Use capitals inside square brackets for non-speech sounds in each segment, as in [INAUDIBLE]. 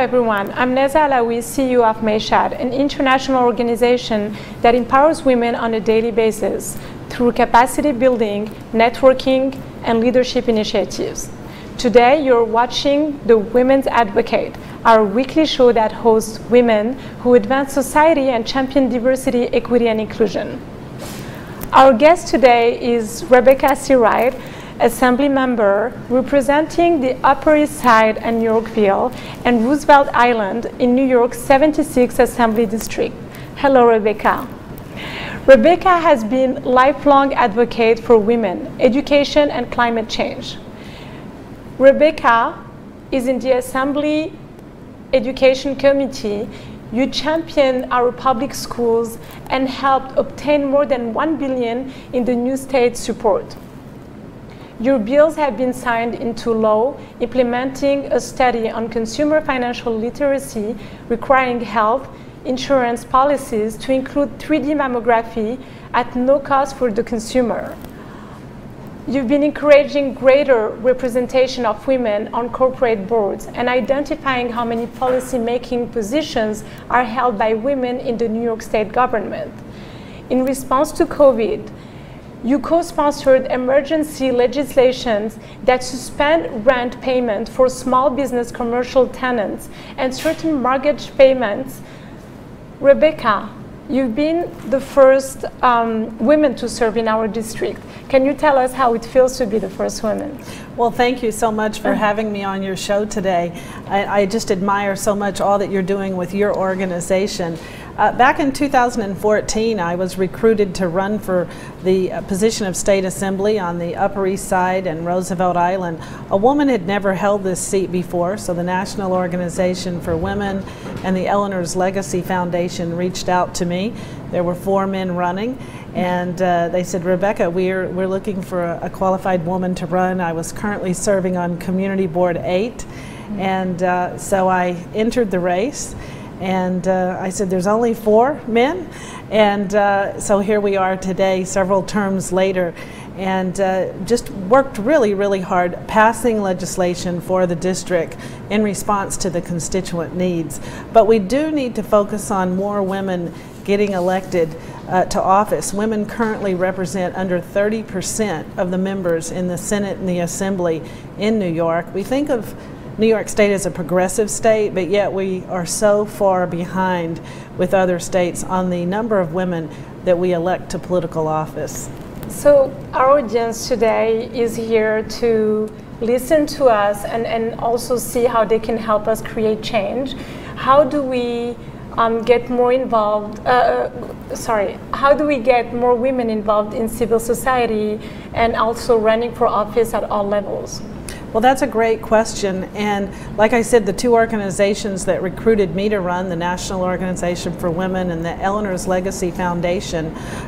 everyone. I'm Nezha Alaoui, CEO of Mayshad, an international organization that empowers women on a daily basis through capacity building, networking, and leadership initiatives. Today, you're watching The Women's Advocate, our weekly show that hosts women who advance society and champion diversity, equity, and inclusion. Our guest today is Rebecca C. Assembly member representing the Upper East Side and Yorkville and Roosevelt Island in New York's 76th Assembly District. Hello, Rebecca. Rebecca has been lifelong advocate for women, education, and climate change. Rebecca is in the Assembly Education Committee. You champion our public schools and helped obtain more than 1 billion in the new state support. Your bills have been signed into law implementing a study on consumer financial literacy requiring health insurance policies to include 3D mammography at no cost for the consumer. You've been encouraging greater representation of women on corporate boards and identifying how many policy-making positions are held by women in the New York State government. In response to COVID, you co-sponsored emergency legislations that suspend rent payment for small business commercial tenants and certain mortgage payments. Rebecca, you've been the first um, woman to serve in our district. Can you tell us how it feels to be the first woman? Well, thank you so much for having me on your show today. I, I just admire so much all that you're doing with your organization. Uh, back in 2014, I was recruited to run for the uh, position of state assembly on the Upper East Side and Roosevelt Island. A woman had never held this seat before, so the National Organization for Women and the Eleanor's Legacy Foundation reached out to me. There were four men running, and uh, they said, Rebecca, we're, we're looking for a, a, qualified woman to run. I was currently serving on Community Board 8, mm-hmm. and uh, so I entered the race. And uh, I said, There's only four men. And uh, so here we are today, several terms later, and uh, just worked really, really hard passing legislation for the district in response to the constituent needs. But we do need to focus on more women getting elected uh, to office. Women currently represent under 30% of the members in the Senate and the Assembly in New York. We think of New York State is a progressive state, but yet we are so far behind with other states on the number of women that we elect to political office. So our audience today is here to listen to us and, and also see how they can help us create change. How do we um, get more involved, uh, uh, sorry, how do we get more women involved in civil society and also running for office at all levels? Well, that's a great question. And like I said, the two organizations that recruited me to run, the National Organization for Women and the Eleanor's Legacy Foundation,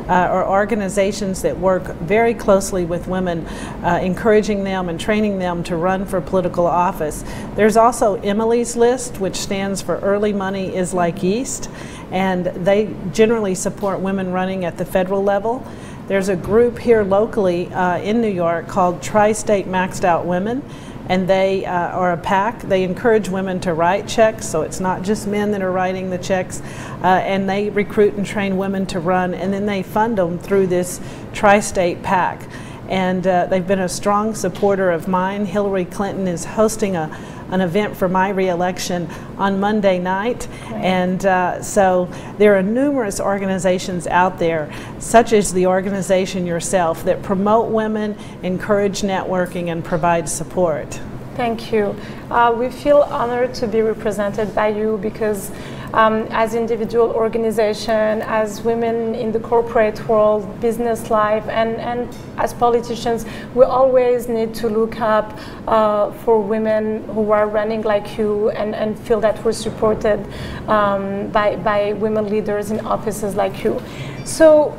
uh, are organizations that work very closely with women, uh, encouraging them and training them to run for political office. There's also Emily's List, which stands for Early Money is Like Yeast, and they generally support women running at the federal level. There's a group here locally uh, in New York called Tri-State Maxed Out Women and they uh, are a PAC. They encourage women to write checks, so it's not just men that are writing the checks. Uh, and they recruit and train women to run, and then they fund them through this tri-state PAC. And uh, they've been a strong supporter of mine. Hillary Clinton is hosting a an event for my reelection on Monday night. Right. And uh, so there are numerous organizations out there, such as the organization yourself, that promote women, encourage networking, and provide support. Thank you. Uh, we feel honored to be represented by you because um, as individual organization, as women in the corporate world, business life, and, and as politicians, we always need to look up uh, for women who are running like you and, and feel that we're supported um, by, by women leaders in offices like you. So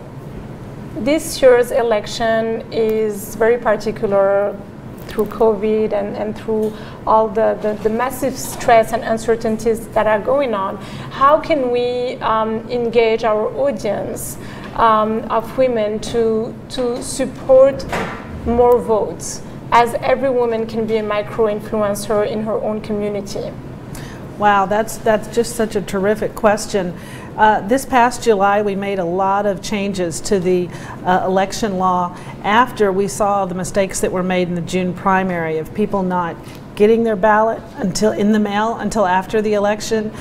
this year's election is very particular through COVID and, and through all the, the, the, massive stress and uncertainties that are going on, how can we um, engage our audience um, of women to, to support more votes as every woman can be a micro influencer in her own community? Wow, that's, that's just such a terrific question. Uh, this past July, we made a lot of changes to the uh, election law after we saw the mistakes that were made in the June primary of people not getting their ballot until in the mail until after the election.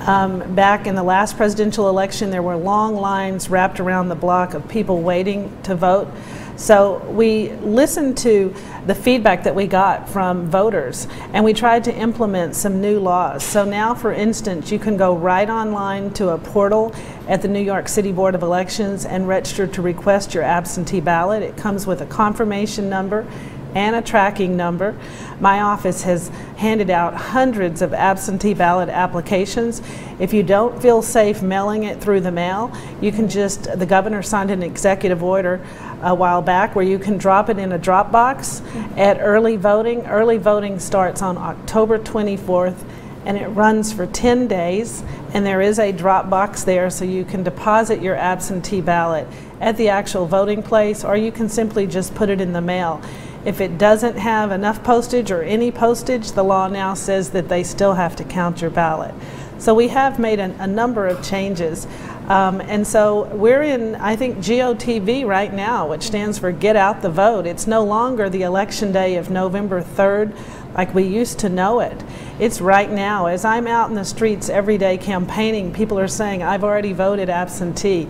Um, back in the last presidential election, there were long lines wrapped around the block of people waiting to vote. So we listened to the feedback that we got from voters and we tried to implement some new laws. So now, for instance, you can go right online to a portal at the New York City Board of Elections and register to request your absentee ballot. It comes with a confirmation number and a tracking number. My office has handed out hundreds of absentee ballot applications. If you don't feel safe mailing it through the mail, you can just, the governor signed an executive order a while back where you can drop it in a drop box at early voting. Early voting starts on October 24th and it runs for 10 days and there is a drop box there so you can deposit your absentee ballot at the actual voting place or you can simply just put it in the mail. If it doesn't have enough postage or any postage, the law now says that they still have to count your ballot. So we have made a, a number of changes. Um, and so we're in, I think, GOTV right now, which stands for Get Out the Vote. It's no longer the election day of November 3rd like we used to know it. It's right now. As I'm out in the streets every day campaigning, people are saying, I've already voted absentee.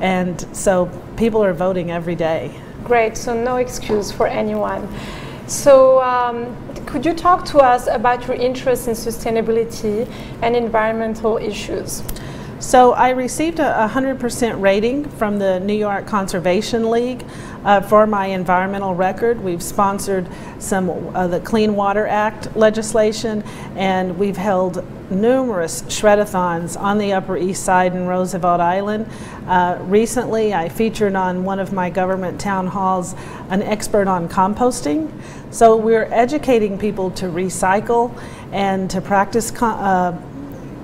And so people are voting every day. Great, so no excuse for anyone. So, um, could you talk to us about your interest in sustainability and environmental issues? So I received a 100% rating from the New York Conservation League uh, for my environmental record. We've sponsored some uh, the Clean Water Act legislation, and we've held numerous shredathons on the Upper East Side in Roosevelt Island. Uh, recently, I featured on one of my government town halls an expert on composting. So we're educating people to recycle and to practice uh,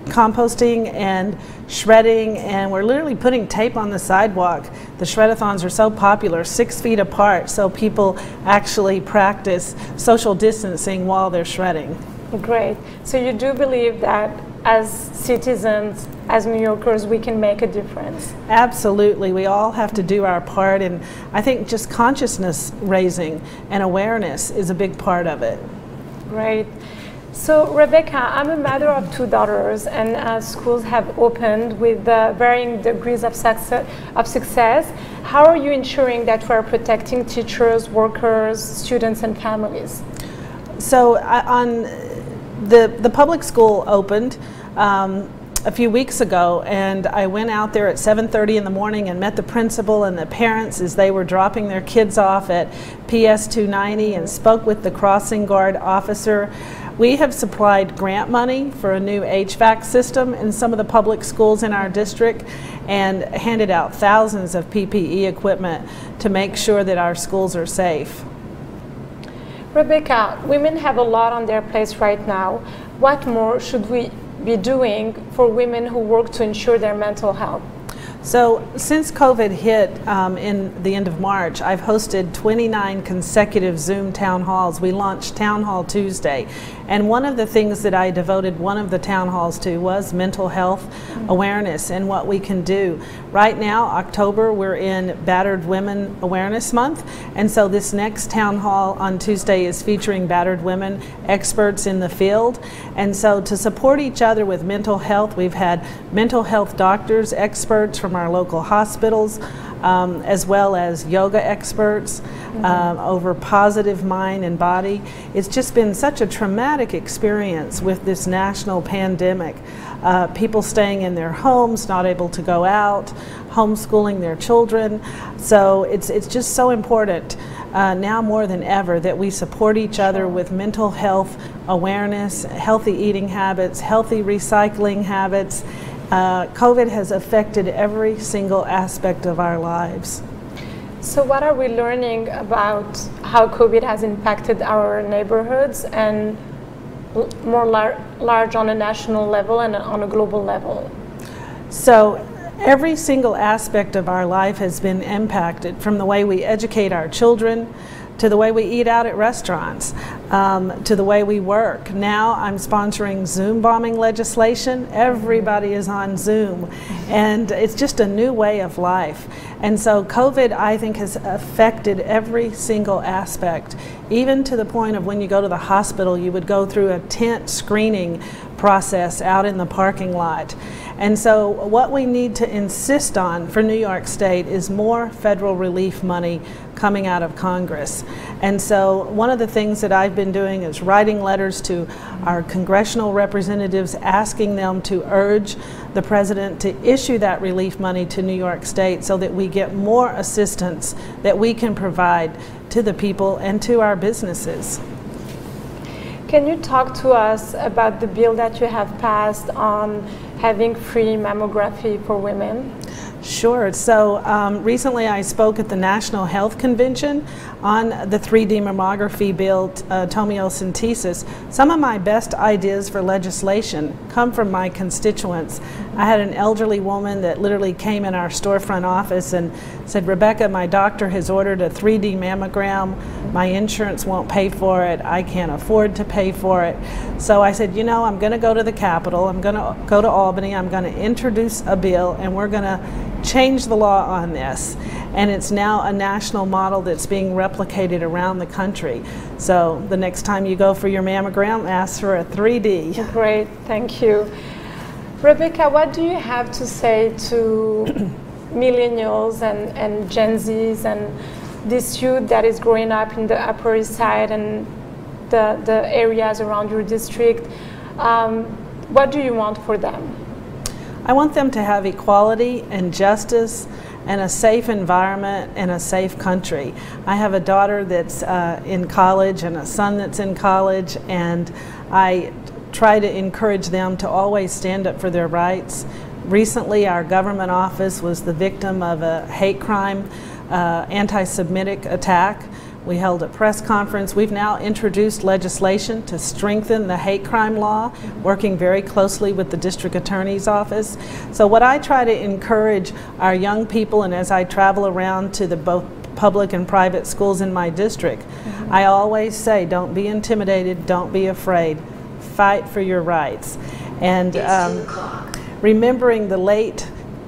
composting and shredding, and we're literally putting tape on the sidewalk. The shredathons are so popular, six feet apart, so people actually practice social distancing while they're shredding. Great. So you do believe that as citizens, as New Yorkers, we can make a difference? Absolutely. We all have to do our part, and I think just consciousness raising and awareness is a big part of it. Great. So, Rebecca, I'm a mother of two daughters, and uh, schools have opened with uh, varying degrees of success, of success. How are you ensuring that we're protecting teachers, workers, students, and families? So, uh, on the, the public school opened. Um, a few weeks ago and I went out there at 7:30 in the morning and met the principal and the parents as they were dropping their kids off at PS 290 and spoke with the crossing guard officer. We have supplied grant money for a new HVAC system in some of the public schools in our district and handed out thousands of PPE equipment to make sure that our schools are safe. Rebecca, women have a lot on their plates right now. What more should we be doing for women who work to ensure their mental health? So since COVID hit um, in the end of March, I've hosted 29 consecutive Zoom town halls. We launched Town Hall Tuesday. And one of the things that I devoted one of the town halls to was mental health awareness and what we can do. Right now, October, we're in Battered Women Awareness Month. And so this next town hall on Tuesday is featuring battered women, experts in the field. And so to support each other with mental health, we've had mental health doctors, experts from from our local hospitals, um, as well as yoga experts mm-hmm. um, over positive mind and body. It's just been such a traumatic experience with this national pandemic. Uh, people staying in their homes, not able to go out, homeschooling their children. So it's, it's just so important uh, now more than ever that we support each other with mental health awareness, healthy eating habits, healthy recycling habits, uh, COVID has affected every single aspect of our lives. So, what are we learning about how COVID has impacted our neighborhoods and more lar large on a national level and on a global level? So, every single aspect of our life has been impacted from the way we educate our children to the way we eat out at restaurants, um, to the way we work. Now I'm sponsoring Zoom bombing legislation. Everybody is on Zoom, and it's just a new way of life. And so COVID, I think, has affected every single aspect, even to the point of when you go to the hospital, you would go through a tent screening process out in the parking lot. And so what we need to insist on for New York State is more federal relief money coming out of Congress. And so one of the things that I've been doing is writing letters to our congressional representatives asking them to urge the president to issue that relief money to New York State so that we get more assistance that we can provide to the people and to our businesses. Can you talk to us about the bill that you have passed on having free mammography for women? Sure. So um, recently I spoke at the National Health Convention on the 3D mammography bill, uh, tomosynthesis. Some of my best ideas for legislation come from my constituents. I had an elderly woman that literally came in our storefront office and said, Rebecca, my doctor has ordered a 3D mammogram. My insurance won't pay for it. I can't afford to pay for it. So I said, you know, I'm going to go to the Capitol. I'm going to go to Albany. I'm going to introduce a bill and we're going to change the law on this. And it's now a national model that's being replicated around the country. So the next time you go for your mammogram, ask for a 3D. Great, thank you. Rebecca, what do you have to say to [CLEARS THROAT] millennials and, and Gen Zs and this youth that is growing up in the Upper East Side and the, the areas around your district? Um, what do you want for them? I want them to have equality and justice and a safe environment and a safe country. I have a daughter that's uh, in college and a son that's in college, and I try to encourage them to always stand up for their rights. Recently, our government office was the victim of a hate crime, uh, anti Semitic attack. We held a press conference. We've now introduced legislation to strengthen the hate crime law, working very closely with the district attorney's office. So what I try to encourage our young people, and as I travel around to the both public and private schools in my district, mm -hmm. I always say, don't be intimidated, don't be afraid, fight for your rights. And um, remembering the late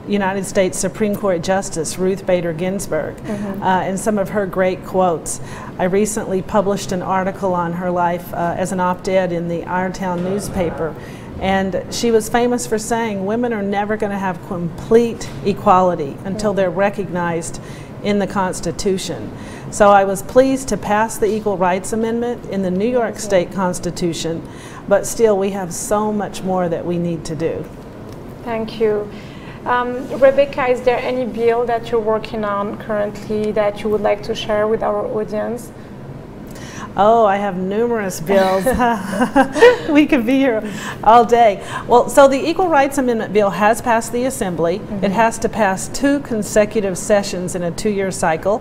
United States Supreme Court Justice Ruth Bader Ginsburg mm -hmm. uh, and some of her great quotes. I recently published an article on her life uh, as an op-ed in the Our Town newspaper and she was famous for saying women are never going to have complete equality until they're recognized in the Constitution. So I was pleased to pass the Equal Rights Amendment in the New York State Constitution, but still we have so much more that we need to do. Thank you. Um, Rebecca, is there any bill that you're working on currently that you would like to share with our audience? Oh, I have numerous bills. [LAUGHS] we could be here all day. Well, so the Equal Rights Amendment bill has passed the Assembly. Mm -hmm. It has to pass two consecutive sessions in a two-year cycle.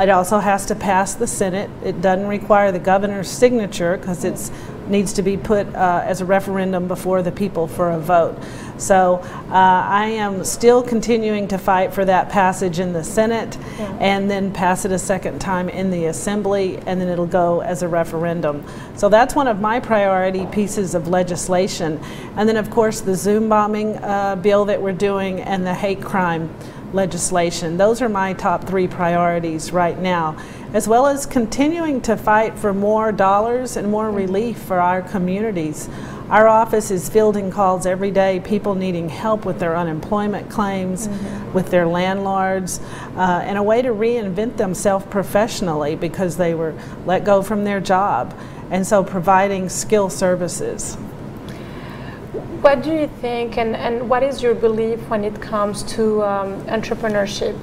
It also has to pass the Senate. It doesn't require the governor's signature because it needs to be put uh, as a referendum before the people for a vote. So uh, I am still continuing to fight for that passage in the Senate yeah. and then pass it a second time in the Assembly and then it'll go as a referendum. So that's one of my priority pieces of legislation. And then of course the Zoom bombing uh, bill that we're doing and the hate crime legislation. Those are my top three priorities right now, as well as continuing to fight for more dollars and more relief for our communities. Our office is fielding calls every day, people needing help with their unemployment claims, mm -hmm. with their landlords, uh, and a way to reinvent themselves professionally because they were let go from their job. And so providing skill services. What do you think, and, and what is your belief when it comes to um, entrepreneurship?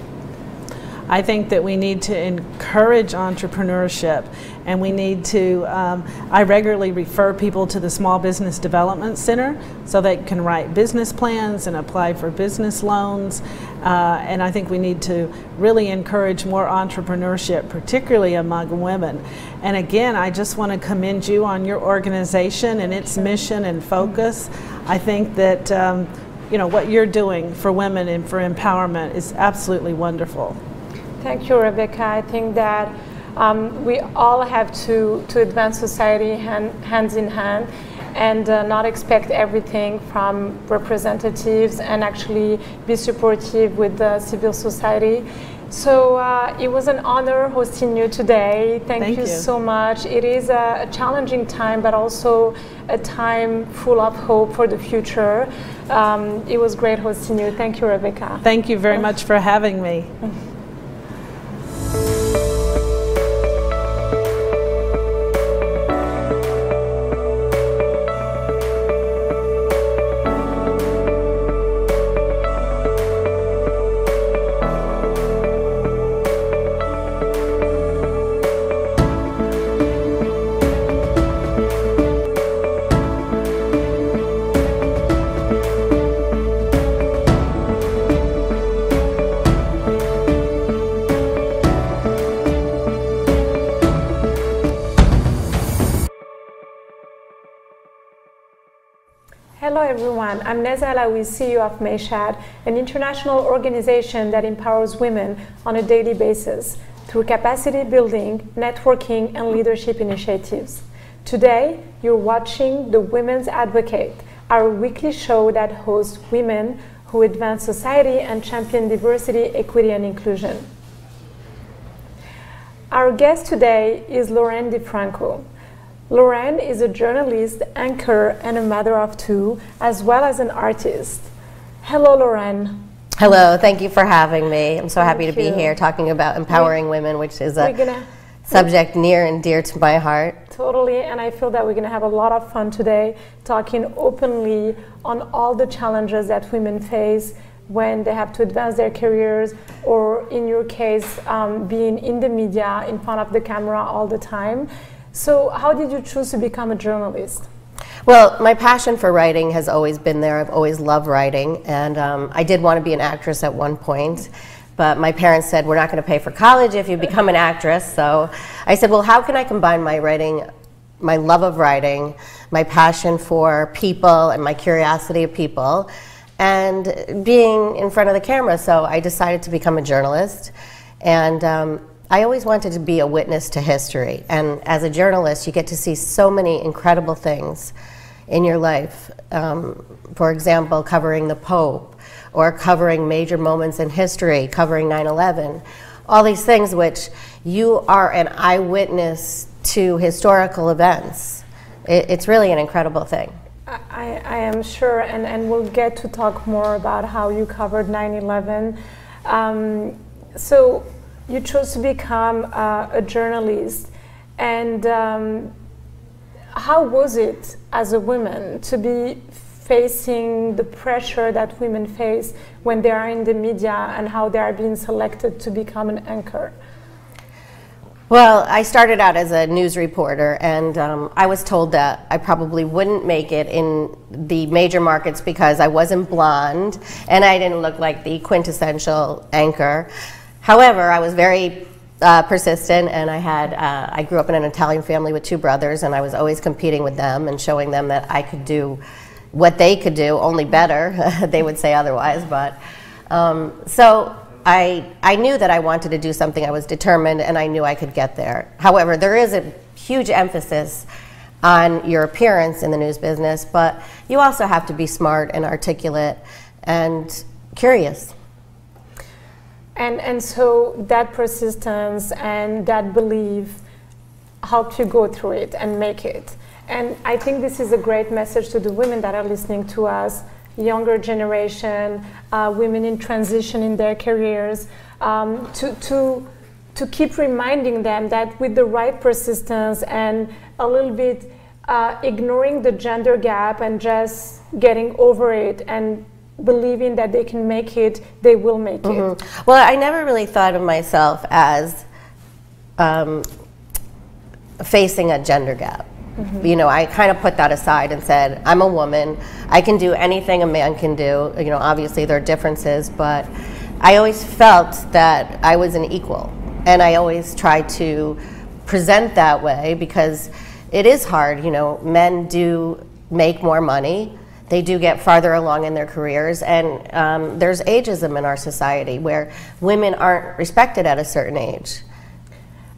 I think that we need to encourage entrepreneurship and we need to, um, I regularly refer people to the Small Business Development Center so they can write business plans and apply for business loans. Uh, and I think we need to really encourage more entrepreneurship, particularly among women. And again, I just want to commend you on your organization and its mission and focus. I think that um, you know what you're doing for women and for empowerment is absolutely wonderful. Thank you, Rebecca. I think that Um, we all have to, to advance society hand, hands in hand and uh, not expect everything from representatives and actually be supportive with the civil society. So uh, it was an honor hosting you today. Thank, Thank you, you, so much. It is a, a, challenging time, but also a time full of hope for the future. Um, it was great hosting you. Thank you, Rebecca. Thank you very much for having me. [LAUGHS] everyone, I'm Nezha Alaoui, CEO of Mayshad, an international organization that empowers women on a daily basis through capacity building, networking, and leadership initiatives. Today, you're watching The Women's Advocate, our weekly show that hosts women who advance society and champion diversity, equity, and inclusion. Our guest today is Lorraine DiFranco. Lorraine is a journalist, anchor, and a mother of two, as well as an artist. Hello, Lorraine. Hello, thank you for having me. I'm so Thank happy to be here talking about empowering women, which is a subject near and dear to my heart. totally, and I feel that we're gonna have a lot of fun today talking openly on all the challenges that women face when they have to advance their careers, or in your case, um, being in the media, in front of the camera all the time. So, how did you choose to become a journalist? Well, my passion for writing has always been there. I've always loved writing, and um, I did want to be an actress at one point. But my parents said, We're not going to pay for college if you become an actress. So I said, Well, how can I combine my writing, my love of writing, my passion for people, and my curiosity of people, and being in front of the camera? So I decided to become a journalist. And um, I always wanted to be a witness to history. And as a journalist, you get to see so many incredible things in your life. Um, for example, covering the Pope, or covering major moments in history, covering 9 11. All these things which you are an eyewitness to historical events. It, it's really an incredible thing. I, I am sure, and, and we'll get to talk more about how you covered 9 11. Um, so, you chose to become uh, a journalist, and um, how was it as a woman to be facing the pressure that women face when they are in the media and how they are being selected to become an anchor? Well, I started out as a news reporter, and um, I was told that I probably wouldn't make it in the major markets because I wasn't blonde and I didn't look like the quintessential anchor. However, I was very uh, persistent, and I had uh, I grew up in an Italian family with two brothers, and I was always competing with them and showing them that I could do what they could do, only better. [LAUGHS] they would say otherwise, but um, so I, I knew that I wanted to do something. I was determined and I knew I could get there. However, there is a huge emphasis on your appearance in the news business, but you also have to be smart and articulate and curious. And, and so that persistence and that belief helped you go through it and make it. And I think this is a great message to the women that are listening to us, younger generation, uh, women in transition in their careers, um, to, to, to keep reminding them that with the right persistence and a little bit uh, ignoring the gender gap and just getting over it and believing that they can make it, they will make it. Well, I never really thought of myself as um, facing a gender gap. You know, I kind of put that aside and said, I'm a woman. I can do anything a man can do. You know, obviously there are differences, but I always felt that I was an equal. And I always tried to present that way because it is hard. You know, men do make more money. They do get farther along in their careers, and um, there's ageism in our society where women aren't respected at a certain age.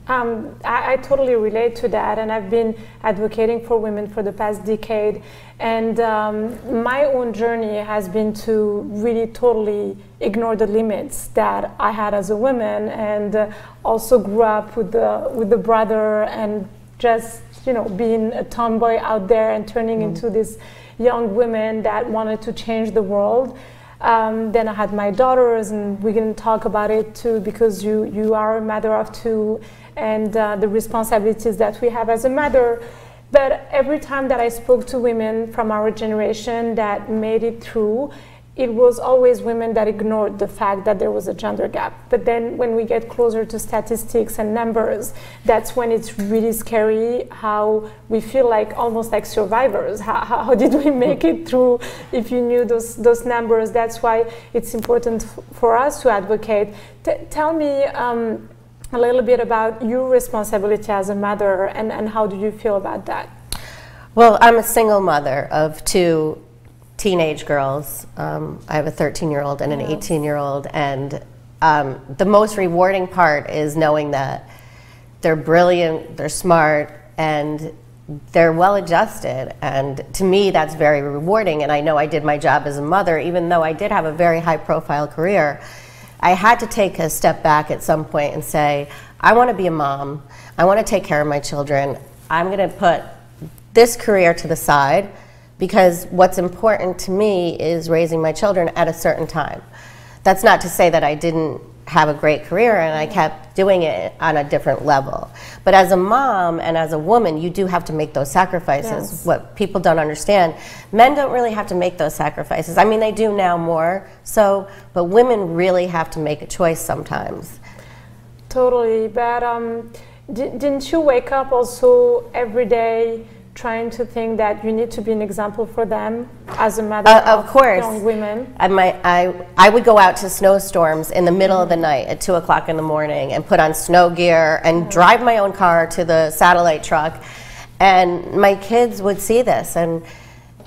Um, I, I, totally relate to that, and I've been advocating for women for the past decade. And um, my own journey has been to really totally ignore the limits that I had as a woman, and uh, also grew up with the with the brother, and just you know being a tomboy out there and turning mm. into this young women that wanted to change the world. Um, then I had my daughters, and we can talk about it too because you you are a mother of two and uh, the responsibilities that we have as a mother. But every time that I spoke to women from our generation that made it through, it was always women that ignored the fact that there was a gender gap. But then when we get closer to statistics and numbers, that's when it's really scary how we feel like almost like survivors. How, how did we make it through if you knew those, those numbers? That's why it's important for us to advocate. T tell me, um, a little bit about your responsibility as a mother and, and how do you feel about that? Well, I'm a single mother of two teenage girls. Um, I have a 13 year old and an 18 year old, and um, the most rewarding part is knowing that they're brilliant, they're smart, and they're well adjusted. And to me, that's very rewarding. And I know I did my job as a mother, even though I did have a very high profile career. I had to take a step back at some point and say, I want to be a mom. I want to take care of my children. I'm going to put this career to the side because what's important to me is raising my children at a certain time. That's not to say that I didn't have a great career and I kept doing it on a different level. But as a mom and as a woman, you do have to make those sacrifices. Yes. What people don't understand, men don't really have to make those sacrifices. I mean, they do now more so, but women really have to make a choice sometimes. Totally, but um, didn't you wake up also every day trying to think that you need to be an example for them as a mother uh, of, of, course. young women? I, might, I, I would go out to snowstorms in the middle of the night at 2 o'clock in the morning and put on snow gear and mm-hmm. drive my own car to the satellite truck. And my kids would see this and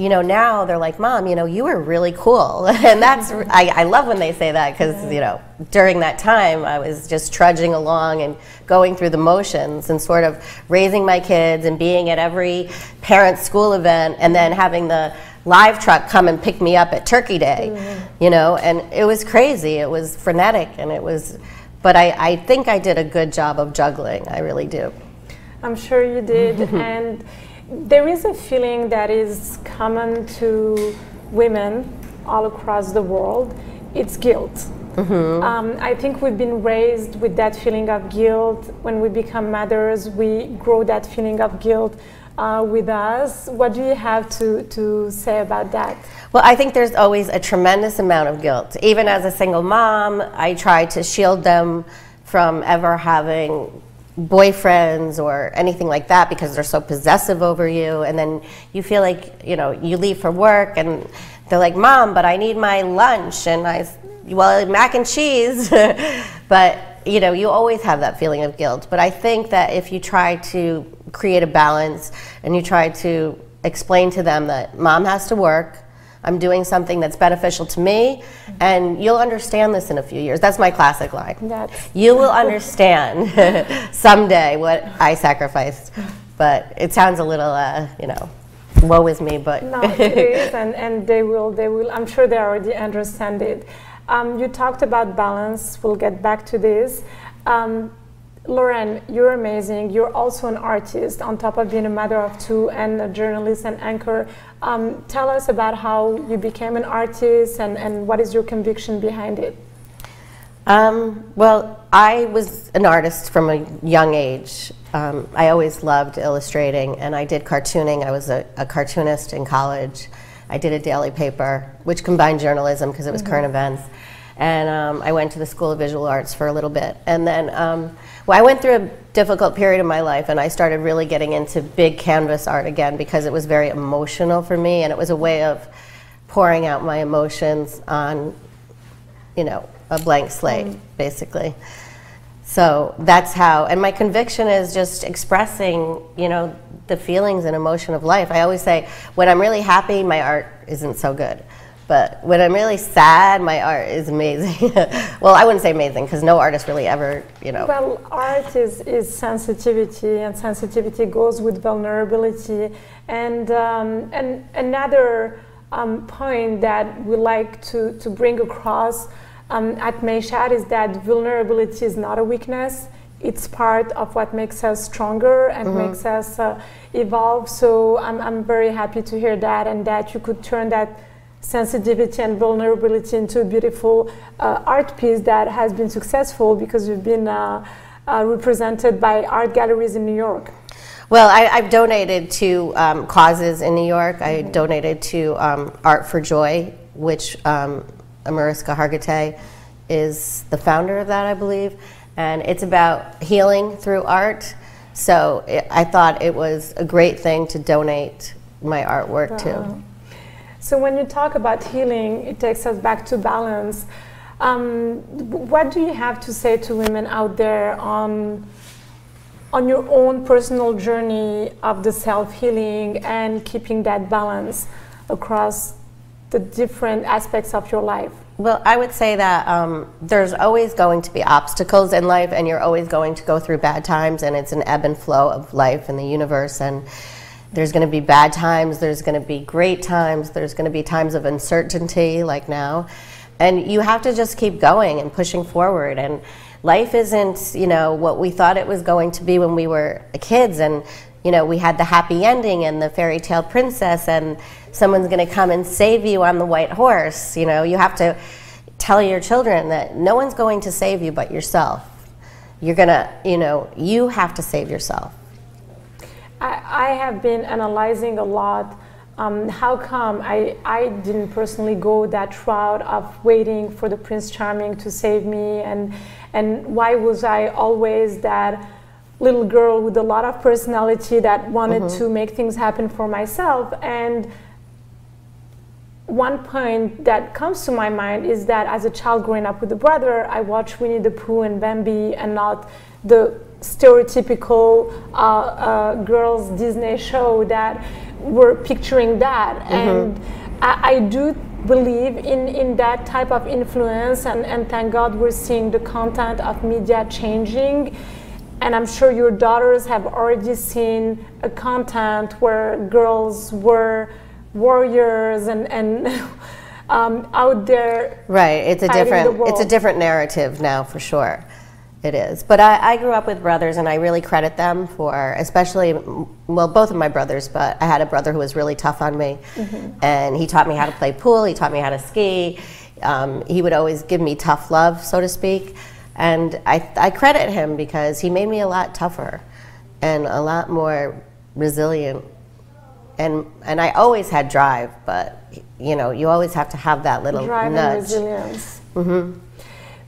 you know, now they're like, Mom, you know, you were really cool. [LAUGHS] and that's, I, I love when they say that because, you know, during that time I was just trudging along and going through the motions and sort of raising my kids and being at every parent school event and then having the live truck come and pick me up at Turkey Day, mm-hmm. you know, and it was crazy. It was frenetic and it was, but I, I think I did a good job of juggling. I really do. I'm sure you did. and there is a feeling that is common to women all across the world. It's guilt. Mm-hmm. Um, I think we've been raised with that feeling of guilt. When we become mothers, we grow that feeling of guilt uh, with us. What do you have to, to say about that? Well, I think there's always a tremendous amount of guilt. Even as a single mom, I try to shield them from ever having boyfriends or anything like that because they're so possessive over you. And then you feel like you know you leave for work and they're like mom but i need my lunch. And i well mac and cheese. [LAUGHS] But you know you always have that feeling of guilt. But i think that if you try to create a balance and you try to explain to them that mom has to work I'm doing something that's beneficial to me, and you'll understand this in a few years. That's my classic line. That's you will understand [LAUGHS] someday what I sacrificed. But it sounds a little, uh, you know, woe is me, but no, it [LAUGHS] is, and, and they will, they will. I'm sure they already understand it. Um, you talked about balance. We'll get back to this. Um, Lauren, you're amazing. You're also an artist on top of being a mother of two and a journalist and anchor. Um, tell us about how you became an artist and, and what is your conviction behind it? Um, well, I was an artist from a young age. Um, I always loved illustrating and I did cartooning. I was a, a, cartoonist in college. I did a daily paper, which combined journalism because it was mm -hmm. current events. And um, I went to the School of Visual Arts for a little bit. And then um, well, I went through a difficult period of my life and I started really getting into big canvas art again because it was very emotional for me and it was a way of pouring out my emotions on, you know, a blank slate, mm. basically. So that's how, and my conviction is just expressing, you know, the feelings and emotion of life. I always say, when I'm really happy, my art isn't so good. But when I'm really sad, my art is amazing. [LAUGHS] well, I wouldn't say amazing because no artist really ever, you know. Well, art is, is sensitivity, and sensitivity goes with vulnerability. And, um, and another um, point that we like to, to bring across um, at Mayshad is that vulnerability is not a weakness. It's part of what makes us stronger and mm-hmm. makes us uh, evolve. So I'm, I'm very happy to hear that and that you could turn that sensitivity and vulnerability into a beautiful uh, art piece that has been successful because you've been uh, uh, represented by art galleries in New York. Well, I, have donated to um, causes in New York. Mm-hmm. I donated to um, Art for Joy, which um, Mariska Hargitay is the founder of that, I believe. And it's about healing through art. So it, I thought it was a great thing to donate my artwork wow. to. So when you talk about healing, it takes us back to balance. Um, what do you have to say to women out there on on your own personal journey of the self healing and keeping that balance across the different aspects of your life? Well, I would say that um, there's always going to be obstacles in life, and you're always going to go through bad times, and it's an ebb and flow of life in the universe. And there's going to be bad times, there's going to be great times, there's going to be times of uncertainty like now. And you have to just keep going and pushing forward. And life isn't, you know, what we thought it was going to be when we were kids. And, you know, we had the happy ending and the fairy tale princess, and someone's going to come and save you on the white horse. You know, you have to tell your children that no one's going to save you but yourself. You're going to, you know, you have to save yourself. I, I have been analyzing a lot. Um, how come I, I didn't personally go that route of waiting for the Prince Charming to save me and and why was I always that little girl with a lot of personality that wanted mm-hmm. to make things happen for myself and one point that comes to my mind is that as a child growing up with a brother, I watched Winnie the Pooh and Bambi and not the stereotypical uh, uh, girls Disney show that were picturing that. Mm-hmm. And I, I, do believe in, in that type of influence, and, and thank God we're seeing the content of media changing. And I'm sure your daughters have already seen a content where girls were warriors and, and [LAUGHS] um, out there. Right, it's a different it's a different narrative now for sure. It is. But I, I, grew up with brothers, and I really credit them for, especially, well, both of my brothers, but I had a brother who was really tough on me. Mm-hmm. And he taught me how to play pool, he taught me how to ski. Um, he would always give me tough love, so to speak. And I, I credit him because he made me a lot tougher and a lot more resilient. And, and I always had drive, but you know, you always have to have that little drive nudge. and resilience. Mm-hmm.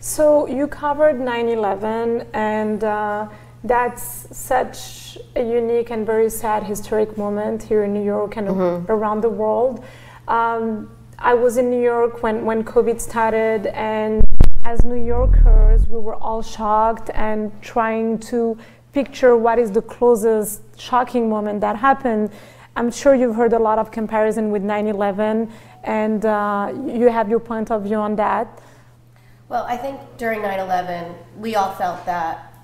So you covered 9/11, and uh, that's such a unique and very sad historic moment here in New York and mm-hmm. around the world. Um, I was in New York when, when COVID started, and as New Yorkers, we were all shocked and trying to picture what is the closest shocking moment that happened. I'm sure you've heard a lot of comparison with 9 11, and uh, you have your point of view on that. Well, I think during 9/11, we all felt that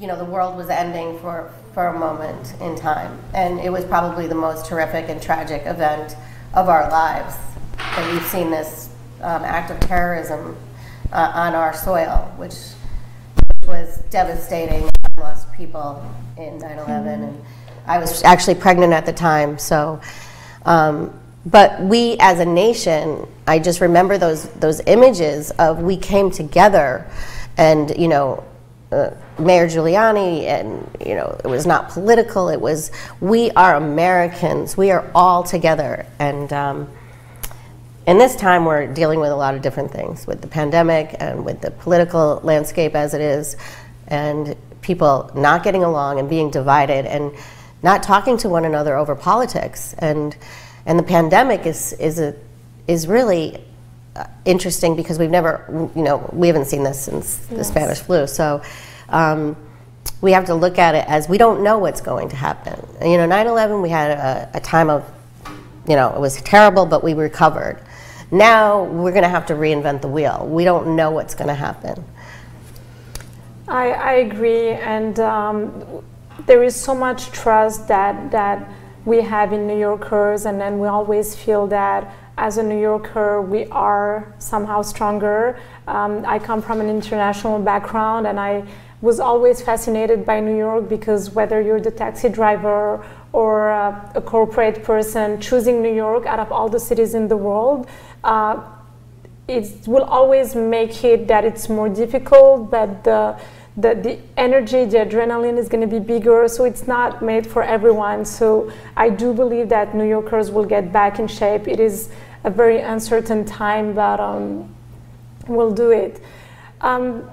you know the world was ending for for a moment in time, and it was probably the most horrific and tragic event of our lives. And we've seen this um, act of terrorism uh, on our soil, which, which was devastating. Lost people in 9/11, mm-hmm. and I was actually pregnant at the time, so. Um, but we as a nation, I just remember those those images of we came together, and you know, uh, Mayor Giuliani, and you know, it was not political. It was we are Americans. We are all together, and um, in this time we're dealing with a lot of different things with the pandemic and with the political landscape as it is, and people not getting along and being divided and not talking to one another over politics and and the pandemic is, is, a, is really uh, interesting because we've never, you know, we haven't seen this since yes. the Spanish flu. So um, we have to look at it as we don't know what's going to happen. You know, 9 11, we had a, a time of, you know, it was terrible, but we recovered. Now we're going to have to reinvent the wheel. We don't know what's going to happen. I, I agree, and um, there is so much trust that that we have in New Yorkers, and then we always feel that as a New Yorker we are somehow stronger. Um, I come from an international background, and I was always fascinated by New York because whether you're the taxi driver or uh, a corporate person choosing New York out of all the cities in the world, uh, it will always make it that it's more difficult, but the, the, the energy, the adrenaline is going to be bigger, so it's not made for everyone. So I do believe that New Yorkers will get back in shape. It is a very uncertain time, but um, we'll do it. Um,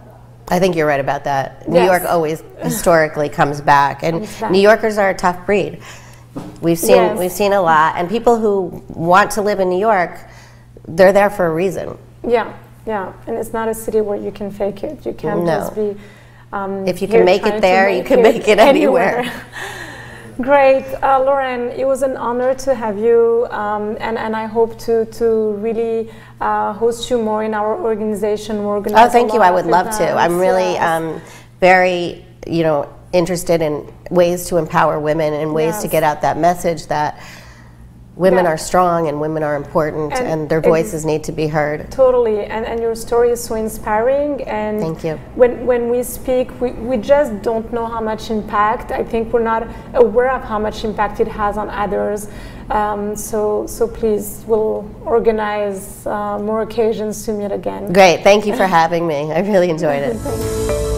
I think you're right about that. New Yes. York always [LAUGHS] historically comes back, and Comes back. New Yorkers are a tough breed. We've seen Yes. we've seen a lot, and people who want to live in New York, they're there for a reason. Yeah, yeah, and it's not a city where you can fake it. You can't No. just be. Um, If you can make it there, you can make it anywhere. [LAUGHS] Great, uh, Lauren. It was an honor to have you, um, and and I hope to to really uh, host you more in our organization. We're Oh, thank you. I would love to. I'm really yes. um, very, you know, interested in ways to empower women and ways to get out that message that women Yeah. are strong and women are important And- and, their voices need to be heard. Totally, and, and your story is so inspiring. And Thank you. When, when we speak, we, we just don't know how much impact. I think we're not aware of how much impact it has on others. Um, so, so please, we'll organize uh, more occasions to meet again. Great. Thank you for having me. I really enjoyed it. [LAUGHS]